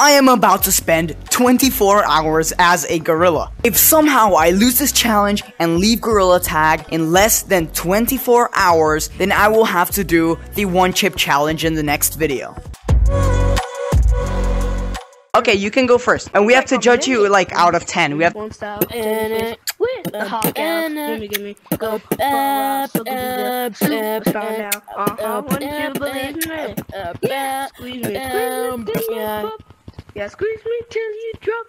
I am about to spend 24 hours as a gorilla. If somehow I lose this challenge and leave gorilla tag in less than 24 hours, then I will have to do the one chip challenge in the next video. Okay, you can go first. And we have to judge you like out of 10. We have Yeah, squeeze me till you drop.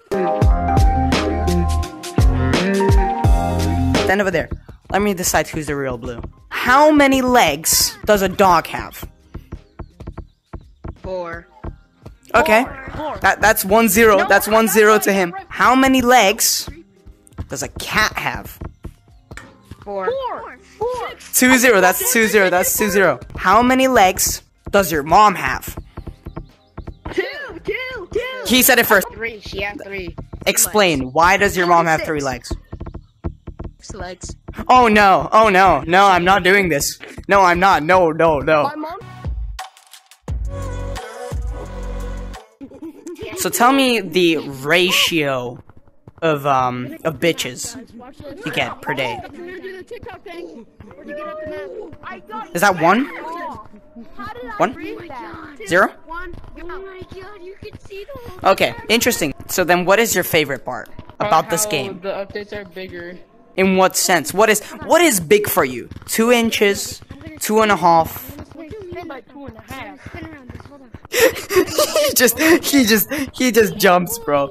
stand over there. Let me decide who's the real blue. How many legs does a dog have? Four. Okay. That that's one zero. That's one zero to him. How many legs does a cat have? Four. Four. Two zero. That's two zero. That's two zero. How many legs does your mom have? He said it first. Three. She had three. Explain. Why does your mom have three legs? Six legs. Oh no. Oh no. No, I'm not doing this. No, I'm not. No, no, no. My mom. So tell me the ratio of um of bitches you get per day. Is that one? One? Zero? Okay, interesting. So then what is your favorite part about this game? The updates are bigger. In what sense? What is what is big for you? Two inches, two and a half. he just he just he just jumps, bro.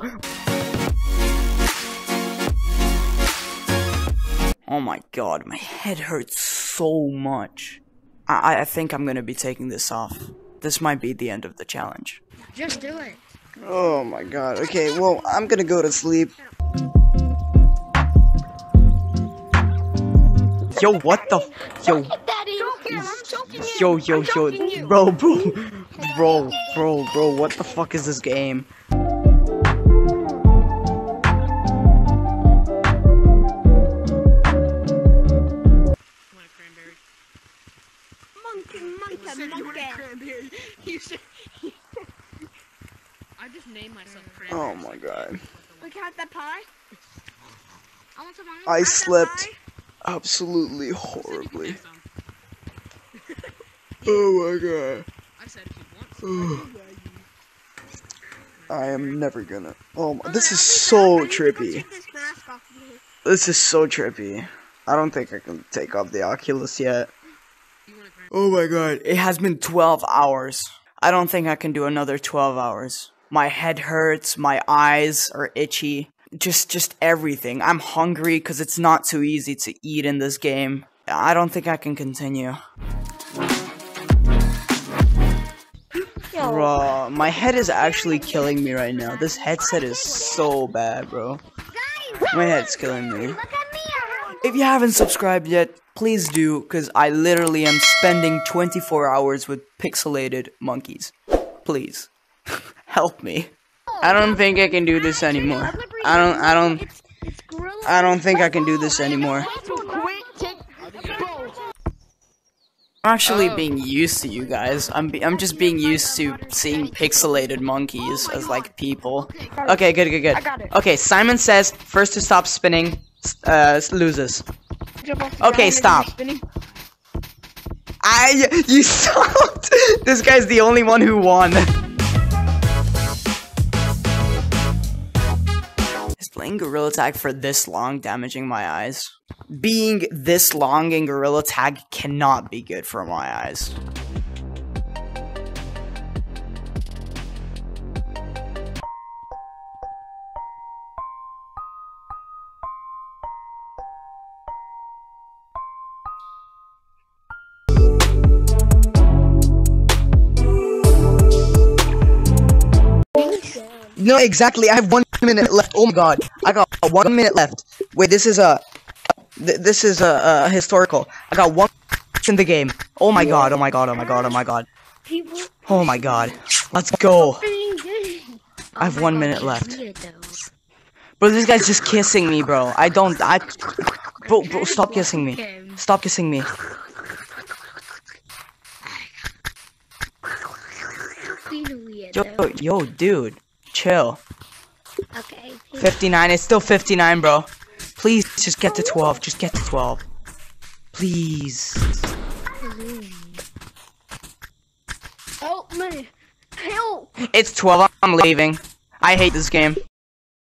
Oh my god, my head hurts so much. I I- I think I'm gonna be taking this off. This might be the end of the challenge. Just do it. Oh my god. Okay, well, I'm gonna go to sleep. Yo, what the? F- yo, yo, yo, yo, bro, bro, bro, bro, bro. What the fuck is this game? I just named Oh my god. We got that pie? I want some. I slept absolutely horribly. Oh my god. I said if you want. I am never gonna. Oh, my, this is so trippy. This is so trippy. I don't think I can take off the Oculus yet. Oh my god, it has been 12 hours. I don't think I can do another 12 hours. My head hurts, my eyes are itchy. Just just everything. I'm hungry cuz it's not too easy to eat in this game. I don't think I can continue. Bro, my head is actually killing me right now. This headset is so bad, bro. My head's killing me. If you haven't subscribed yet, please do, because I literally am spending 24 hours with pixelated monkeys. Please. Help me. I don't think I can do this anymore. I don't, I don't, I don't think I can do this anymore. I'm actually being used to you guys. I'm be I'm just being used to seeing pixelated monkeys as like people. Okay, good, good, good. Okay, Simon says first to stop spinning uh loses. Okay, stop. I you stopped. this guy's the only one who won. Playing Gorilla Tag for this long damaging my eyes? Being this long in Gorilla Tag cannot be good for my eyes. No, exactly. I have one minute left. Oh my god, I got one minute left. Wait, this is a, th- this is a, a historical. I got one in the game. Oh my god. Oh my god. Oh my god. Oh my god. Oh my god. Let's go. I have one minute left. Bro, this guy's just kissing me, bro. I don't. I. Bro, bro, stop kissing me. Stop kissing me. Yo, yo, dude. Chill. Okay. 59. It's still 59, bro. Please, just get to 12. Just get to 12. Please. Help me. Help. It's 12. I'm leaving. I hate this game.